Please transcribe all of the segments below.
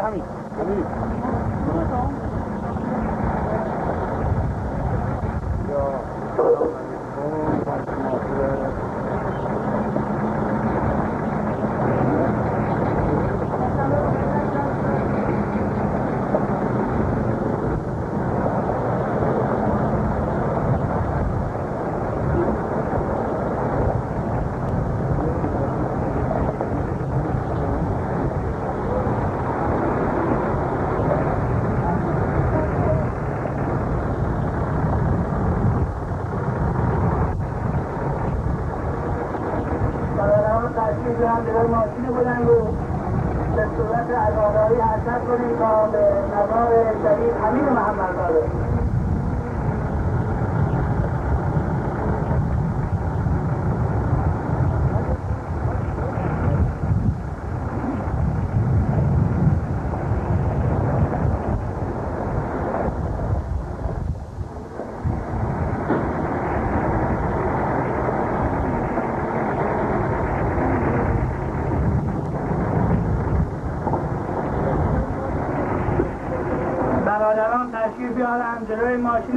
همین جلوی ماشین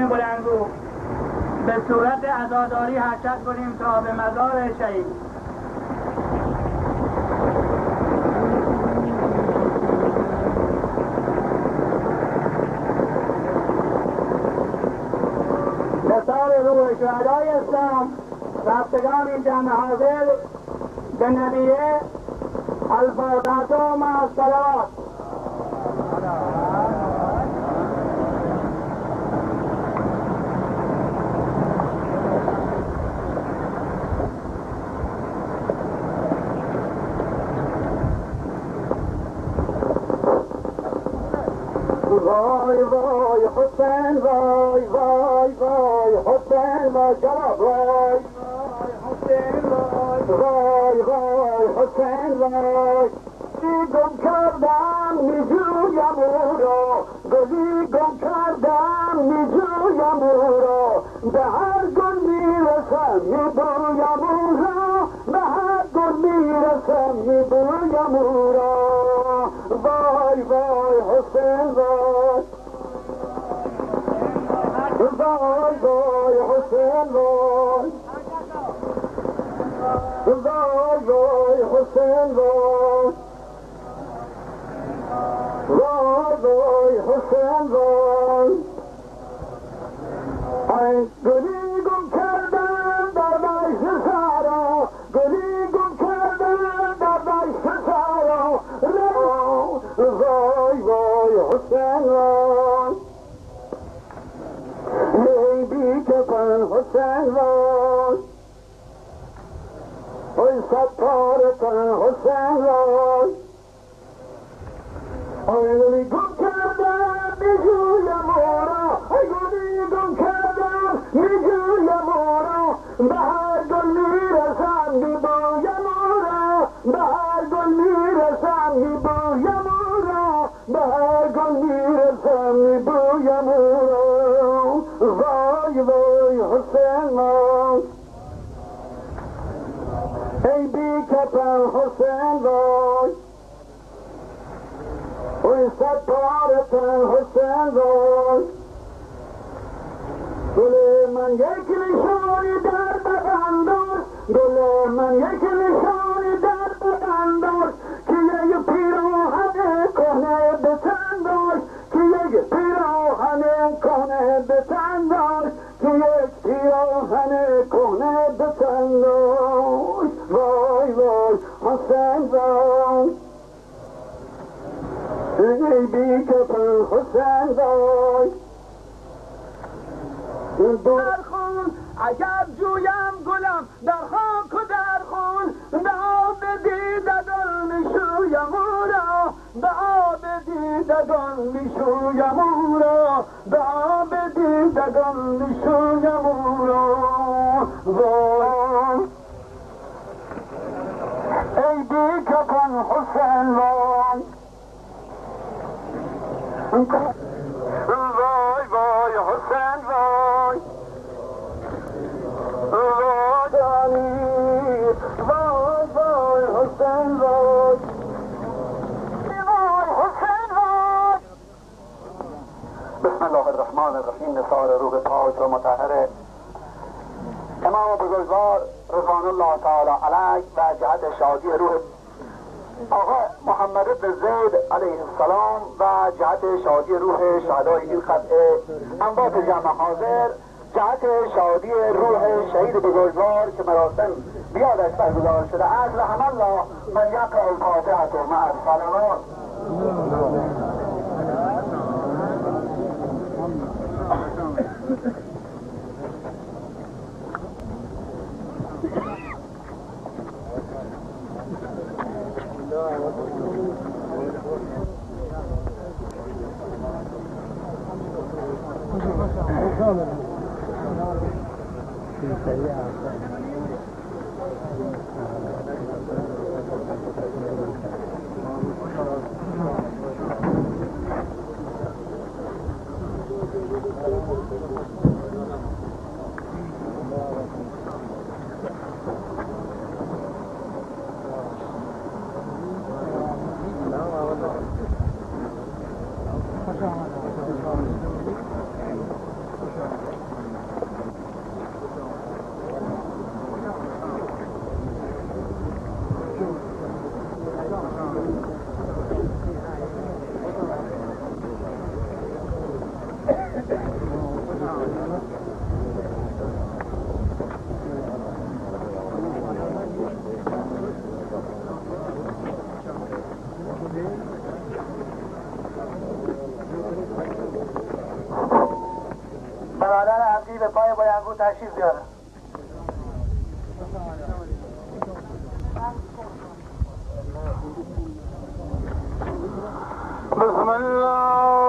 بلندگو. به صورت ازاداری حرکت کنیم تا به مزار شهید. روح شهدای اسلام رفتگان جمع حاضر به نبیه الفاتحه مع الصلوات. وای وای حسین وای وای وای حسین وای جواب وای وای وای حسین وای گم کردم میجویم او را گلی گم کردم میجویم او را به هر گل می‌رسم میبویم وای حسین وای وای وای حسین وای وای وای حسین وای وای وای حسین وای ای त हैलो ای ستارتن حسین وای گل من یک نشانی در بدن داشت گل من یک نشانی در بدن داشت که یک پیراهن کنه به تن داشت که یک پیراهن کنه به تن داشت که یک پیراهن کنه به تن ای بی کفن حسین وای در خون اگر جویم گلم در خاک و در خون به آب دیدگان می‌شویم او را. به آب دیدگان می‌شویم او را. به آب دیدگان می‌شویم او را. ای بی کفن حسین حسین وای وای حسین وای حسین وای بسم الله الرحمن الرحیم نثار روح پاک و مطهره امام بزرگوار رضوان الله تعالی علیه و جهت شادی روح آقا محمد بن زید علیه السلام و جهت شادی روح شهدای این قطعه انبات جمع حاضر جهت شادی روح شهید بزرگوار که مراسم بیادش برگزار شده از رحم الله من یقرأ الفاتحه مع الصلوات. وہ تاشی زیادہ بسم اللہ۔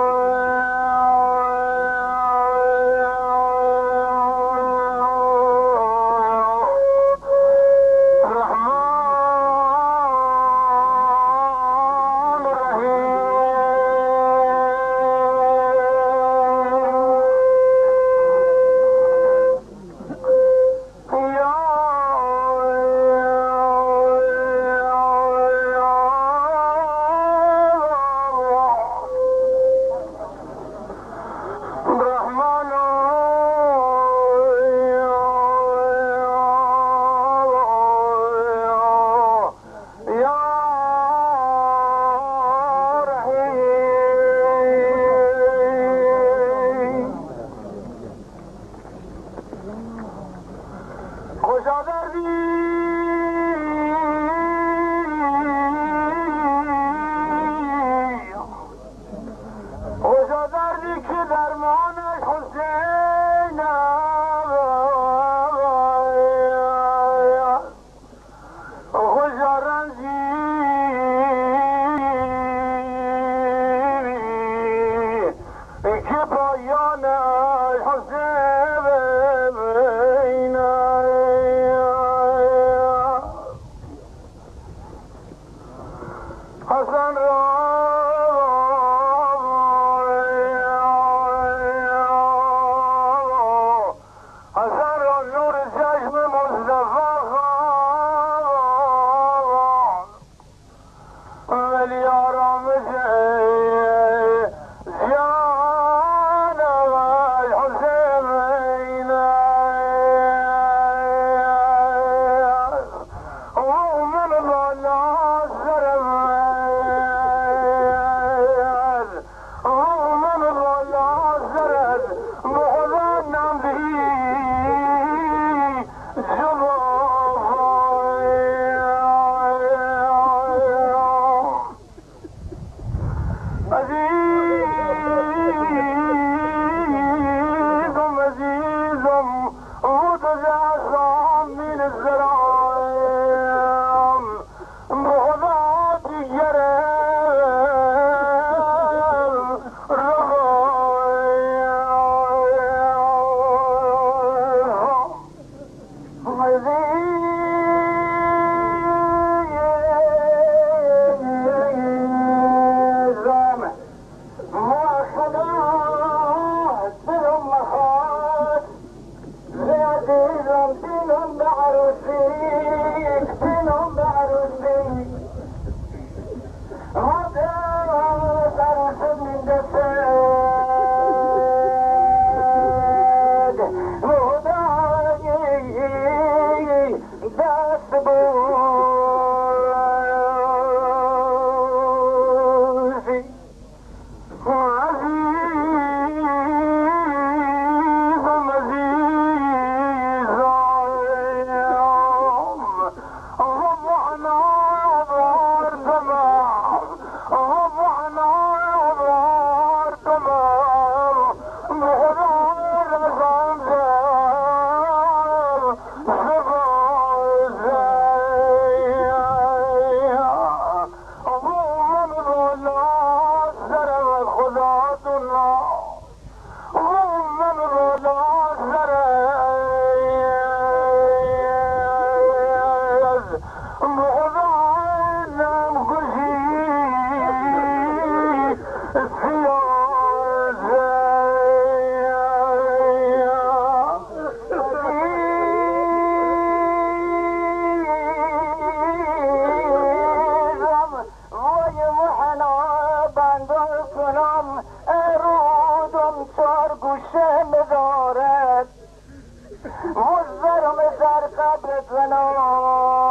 مزرم زر قبر زنام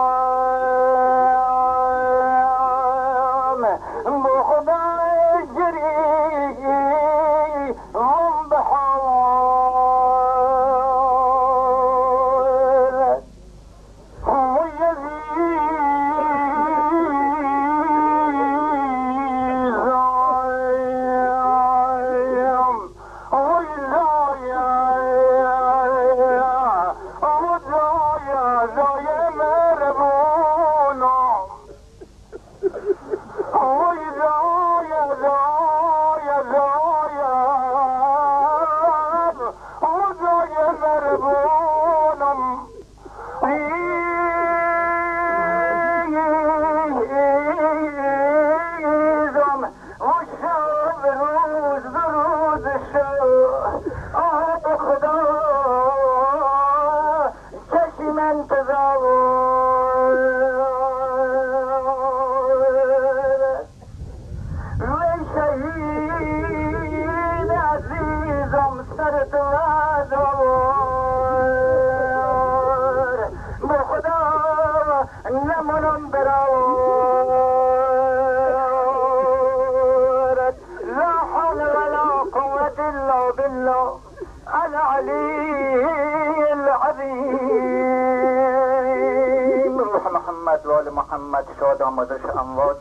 نمونم برارت لا حول ولا قوة إلا بالله. العلي العظيم. روح محمد و آل محمد شاد آمدش اموات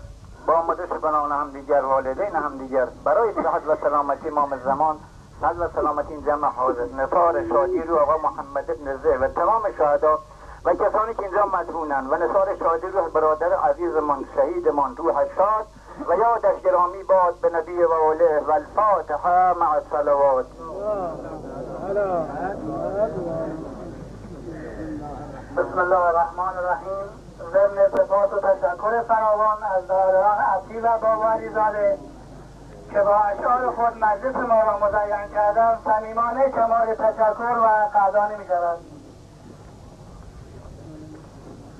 با آمدش بنان هم دیگر والدین هم دیگر. برای صحت و سلامتی امام زمان صد و سلامتی این جمع حاضر نثار شادی رو آقا محمد ابن زه و تمام شهدا و کسانی که اینجا مدفونن و نثار شادی رو برادر عزیزمان شهیدمان روح شاد و یادش گرامی باد به نبی و آله و الفاتحه مع الصلوات. بسم الله الرحمن الرحیم. ضمن صفات و تشکر فراوان از برادران اصیل و باوری زاده که با اشعار خود مجلس ما را مزین کردن صمیمانه کمال تشکر و قدردانی می شود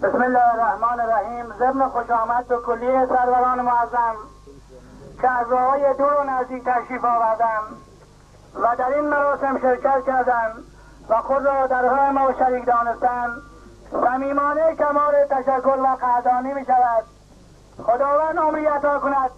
بسم الله الرحمن الرحیم. ضمن خوش آمد به کلیه سروران معظم که از راهای دور و نزدیک تشریف آوردن و در این مراسم شرکت کردند و خود را در راه ما شریک دانستند صمیمانه کمال تشکر و قدردانی می شود خداوند عمری عطا کند.